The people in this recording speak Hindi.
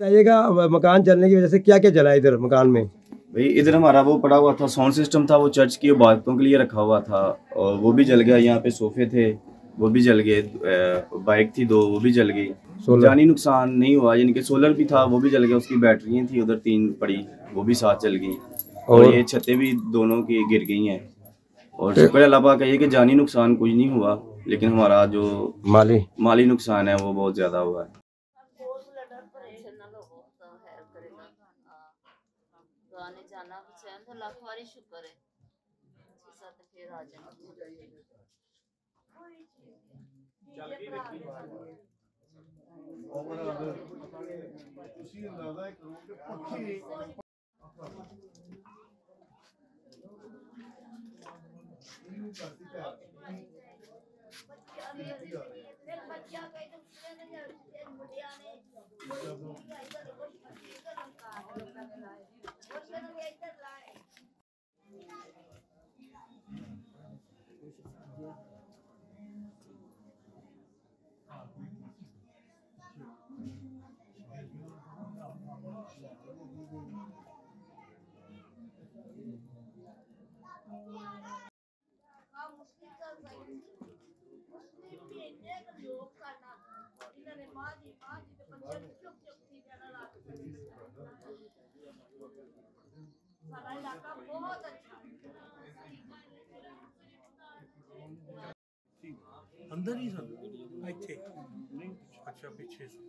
बताइएगा मकान जलने की वजह से क्या क्या जला इधर मकान में? भाई इधर हमारा वो पड़ा हुआ था साउंड सिस्टम था वो चर्च की इबादतों के लिए रखा हुआ था और वो भी जल गया यहाँ पे सोफे थे वो भी जल गए बाइक थी दो वो भी जल गई। जानी नुकसान नहीं हुआ यानी कि सोलर भी था वो भी जल गया उसकी बैटरियाँ थी उधर तीन पड़ी वो भी साथ जल गई। और और- ये छतें भी दोनों की गिर गई हैं। और शुक्र अलावा पाक का कि जानी नुकसान कुछ नहीं हुआ लेकिन हमारा जो माली? माली नुकसान है वो बहुत ज़्यादा हुआ है। तो आने जाना हुसैन तो लाख वारी शुक्र है इसके साथ फिर आ जाएँगे। Vamos, fica aí. Os pequenos loucos. सारा इलाका बहुत अच्छा अंदर ही सन इतने अच्छा पीछे सन